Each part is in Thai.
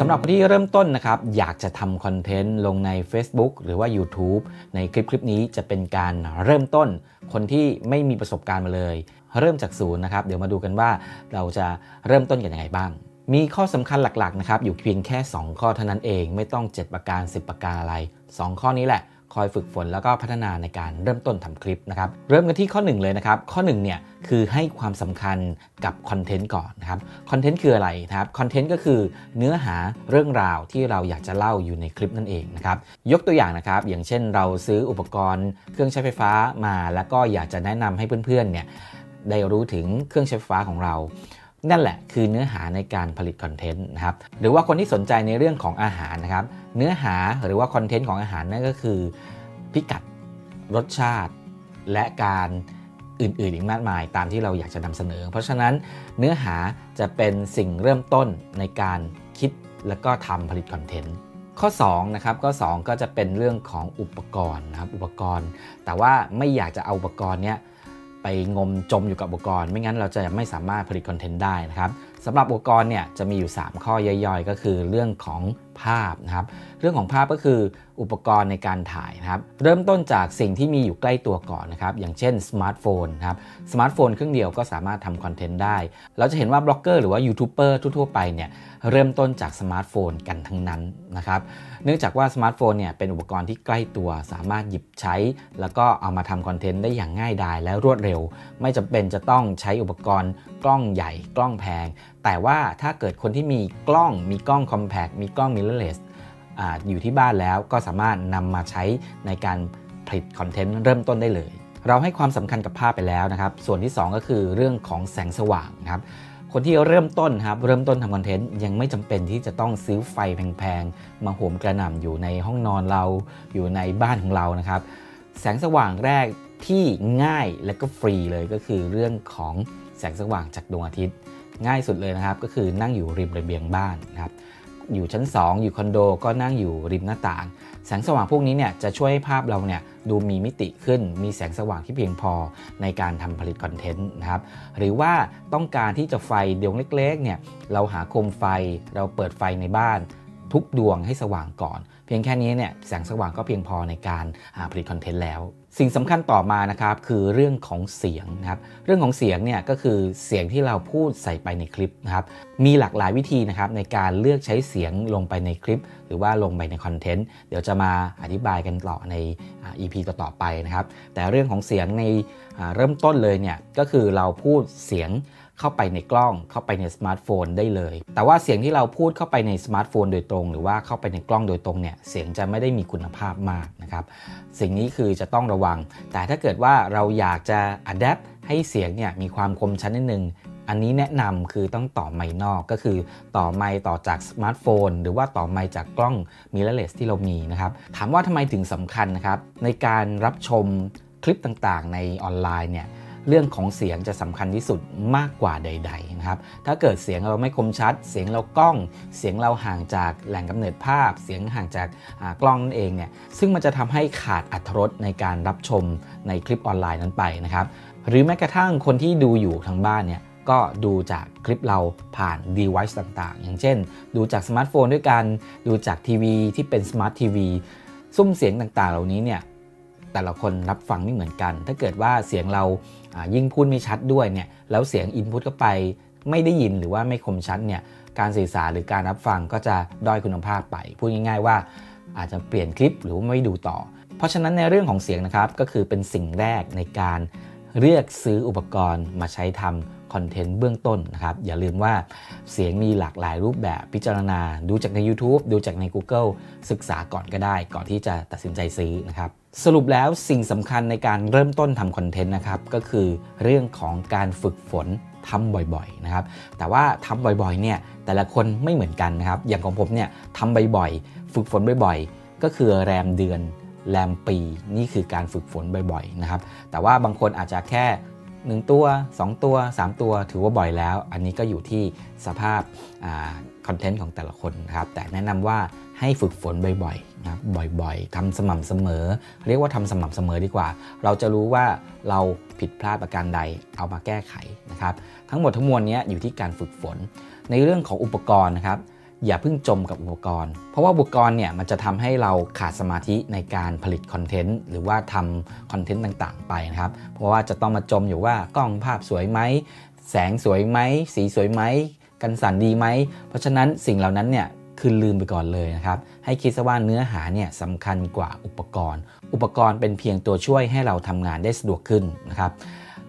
สำหรับคนที่เริ่มต้นนะครับ อยากจะทำคอนเทนต์ลงใน Facebook หรือว่า YouTube ในคลิปคลิปนี้จะเป็นการเริ่มต้น คนที่ไม่มีประสบการณ์มาเลย เริ่มจากศูนย์นะครับ เดี๋ยวมาดูกันว่าเราจะเริ่มต้นกันยังไงบ้าง มีข้อสำคัญหลักๆนะครับ อยู่เพียงแค่ 2 ข้อเท่านั้นเอง ไม่ต้อง 7 ประการ 10 ประการอะไร 2 ข้อนี้แหละ คอยฝึกฝนแล้วก็พัฒนาในการเริ่มต้นทำคลิปนะครับ เริ่มกันที่ข้อ 1 เลยนะครับ ข้อ1เนี่ยคือให้ความสำคัญกับคอนเทนต์ก่อนนะครับ คอนเทนต์คืออะไรนะครับ คอนเทนต์ก็คือเนื้อหาเรื่องราวที่เราอยากจะเล่าอยู่ในคลิปนั่นเองนะครับ ยกตัวอย่างนะครับ อย่างเช่นเราซื้ออุปกรณ์เครื่องใช้ไฟฟ้ามา แล้วก็อยากจะแนะนำให้เพื่อนๆเนี่ยได้รู้ถึงเครื่องใช้ไฟฟ้าของเรา นั่นแหละคือเนื้อหาในการผลิตคอนเทนต์นะครับหรือว่าคนที่สนใจในเรื่องของอาหารนะครับ เนื้อหาหรือว่าคอนเทนต์ของอาหารนั่นก็คือ พิกัดรสชาติ และการอื่นๆอีกมากมาย ตามที่เราอยากจะนำเสนอ เพราะฉะนั้นเนื้อหาจะเป็นสิ่งเริ่มต้นในการคิดและก็ทำผลิตคอนเทนต์ข้อ2นะครับข้อ2ก็จะเป็นเรื่องของอุปกรณ์นะครับอุปกรณ์ แต่ว่าไม่อยากจะเอาอุปกรณ์เนี้ย ไปงมจมอยู่กับอุปกรณ์ ไม่งั้นเราจะไม่สามารถผลิตคอนเทนต์ได้นะครับสำหรับอุปกรณ์เนี่ยจะมีอยู่ 3 ข้อย่อยๆ ก็คือเรื่องของ ภาพนะครับเรื่องของภาพก็คืออุปกรณ์ในการถ่ายนะครับเริ่มต้นจากสิ่งที่มีอยู่ใกล้ตัวก่อนนะครับอย่างเช่นสมาร์ทโฟนนะครับสมาร์ทโฟนเครื่องเดียวก็สามารถทำคอนเทนต์ได้ เราจะเห็นว่าบล็อกเกอร์หรือว่ายูทูบเบอร์ทั่วๆไปเนี่ยเริ่มต้นจากสมาร์ทโฟนกันทั้งนั้นนะครับเนื่องจากว่าสมาร์ทโฟนเนี่ยเป็นอุปกรณ์ที่ใกล้ตัวสามารถหยิบใช้ แล้วก็เอามาทำคอนเทนต์ได้อย่างง่ายดายและรวดเร็ว ไม่จำเป็นจะต้องใช้อุปกรณ์กล้องใหญ่กล้องแพง แต่ว่าถ้าเกิดคนที่มีกล้องมีกล้องคอมแพคมีกล้องมิเรอร์เลสอยู่ที่บ้านแล้วก็สามารถนำมาใช้ในการผลิตคอนเทนต์เริ่มต้นได้เลย เราให้ความสำคัญกับภาพไปแล้วนะครับ ส่วนที่ 2 ก็คือเรื่องของแสงสว่างครับคนที่เริ่มต้นครับเริ่มต้นทำคอนเทนต์ยังไม่จำเป็นที่จะต้องซื้อไฟแพงๆ มาโหมกระหน่ำอยู่ในห้องนอนเราอยู่ในบ้านของเรานะครับ แสงสว่างแรกที่ง่ายและก็ฟรีเลยก็คือเรื่องของแสงสว่างจากดวงอาทิตย์ ง่ายสุดเลยนะครับ ก็คือนั่งอยู่ริมระเบียงบ้านนะครับอยู่ชั้น 2 อยู่คอนโดก็นั่งอยู่ริมหน้าต่าง แสงสว่างพวกนี้เนี่ยจะช่วยให้ภาพเราเนี่ยดูมีมิติขึ้น มีแสงสว่างที่เพียงพอในการทำผลิตคอนเทนต์นะครับ หรือว่าต้องการที่จะไฟดวงเล็กๆเนี่ยเราหาโคมไฟเราเปิดไฟในบ้านทุกดวงให้สว่างก่อน เพียงแค่นี้เนี่ยแสงสว่างก็เพียงพอในการผลิตคอนเทนต์แล้ว สิ่งสำคัญต่อมานะครับคือเรื่องของเสียงนะครับเรื่องของเสียงเนี่ยก็คือเสียงที่เราพูดใส่ไปในคลิปนะครับมีหลากหลายวิธีนะครับในการเลือกใช้เสียงลงไปในคลิป หรือว่าลงไปในคอนเทนต์เดี๋ยวจะมาอธิบายกันต่อใน EP ต่อๆไปนะครับแต่เรื่องของเสียงในเริ่มต้นเลยเนี่ยก็คือเราพูดเสียง เข้าไปในกล้องเข้าไปในสมาร์ทโฟนได้เลย แต่ว่าเสียงที่เราพูดเข้าไปในสมาร์ทโฟนโดยตรง หรือว่าเข้าไปในกล้องโดยตรงเนี่ยเสียงจะไม่ได้มีคุณภาพมากนะครับสิ่งนี้คือจะต้องระวัง แต่ถ้าเกิดว่าเราอยากจะอัดแอปให้เสียงเนี่ยมีความคมชัดนิดนึงอันนี้แนะนำคือต้องต่อไมค์นอกก็คือต่อไมค์ต่อจากสมาร์ทโฟน หรือว่าต่อไมค์จากกล้อง mirrorless ที่เรามีนะครับ ถามว่าทำไมถึงสำคัญนะครับ ในการรับชมคลิปต่างๆ ในออนไลน์เนี่ย เรื่องของเสียงจะสำคัญที่สุดมากกว่าใด ๆนะครับ ถ้าเกิดเสียงเราไม่คมชัด เสียงเรากล้อง เสียงเราห่างจากแหล่งกำเนิดภาพ เสียงห่างจากกล้องนั่นเองเนี่ย ซึ่งมันจะทำให้ขาดอรรถรสในการรับชมในคลิปออนไลน์นั้นไปนะครับ หรือแม้กระทั่งคนที่ดูอยู่ทางบ้านเนี่ยก็ดูจากคลิปเราผ่าน device ต่างๆ อย่างเช่น ดูจากสมาร์ทโฟนด้วยกัน ดูจากทีวีที่เป็นสมาร์ททีวีสุ้มเสียงต่างๆ เหล่านี้เนี่ย แต่ละคนรับฟังไม่เหมือนกัน ถ้าเกิดว่าเสียงเรายิ่งพูดไม่ชัดด้วยเนี่ยแล้วเสียง input เข้าไปไม่ได้ยินหรือว่าไม่คมชัดเนี่ยการสื่อสารหรือการรับฟังก็จะด้อยคุณภาพไปพูดง่าย ๆ ว่าอาจจะเปลี่ยนคลิปหรือไม่ดูต่อ เพราะฉะนั้นในเรื่องของเสียงนะครับก็คือเป็นสิ่งแรกในการเรียกซื้ออุปกรณ์มาใช้ทำคอนเทนต์เบื้องต้นนะครับอย่าลืมว่าเสียงมีหลากหลายรูปแบบพิจารณา ดูจากใน YouTube ดูจากใน Google ศึกษาก่อนก็ได้ ก่อนที่จะตัดสินใจซื้อนะครับ สรุปแล้วสิ่งสำคัญในการเริ่มต้นทำคอนเทนต์นะครับก็คือเรื่องของการฝึกฝนทำบ่อยๆนะครับ แต่ว่าทำบ่อยๆเนี่ยแต่ละคนไม่เหมือนกันนะครับ อย่างของผมเนี่ยทำบ่อยๆฝึกฝนบ่อยๆ ก็คือแรมเดือนแรมปีนี่คือการฝึกฝนบ่อยๆนะครับ แต่ว่าบางคนอาจจะแค่ 1 ตัว 2 ตัว 3 ตัว ถือว่าบ่อยแล้ว อันนี้ก็อยู่ที่สภาพคอนเทนต์ของแต่ละคนนะครับแต่แนะนำว่าให้ฝึกฝนบ่อยๆนะครับบ่อยๆทำสม่ำเสมอ เรียกว่าทำสม่ำเสมอดีกว่า เราจะรู้ว่าเราผิดพลาดประการใดเอามาแก้ไขนะครับทั้งหมดทั้งมวลนี้อยู่ที่การฝึกฝน ในเรื่องของอุปกรณ์นะครับ อย่าเพิ่งจมกับอุปกรณ์ เพราะว่าอุปกรณ์เนี่ยมันจะทำให้เราขาดสมาธิในการผลิตคอนเทนต์หรือว่าทำคอนเทนต์ต่างๆ ไปนะครับ เพราะว่าจะต้องมาจมอยู่ว่ากล้องภาพสวยไหม แสงสวยไหม สีสวยไหม กันสั่นดีไหม เพราะฉะนั้นสิ่งเหล่านั้นเนี่ยคือลืมไปก่อนเลยนะครับ ให้คิดซะว่าเนื้อหาเนี่ยสำคัญกว่าอุปกรณ์ อุปกรณ์เป็นเพียงตัวช่วยให้เราทำงานได้สะดวกขึ้นนะครับ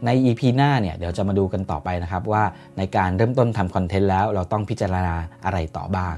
ใน EP หน้าเนี่ยเดี๋ยวจะมาดูกันต่อไปนะครับว่าในการเริ่มต้นทำคอนเทนต์แล้วเราต้องพิจารณาอะไรต่อบ้าง